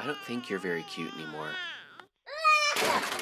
I don't think you're very cute anymore. Ah!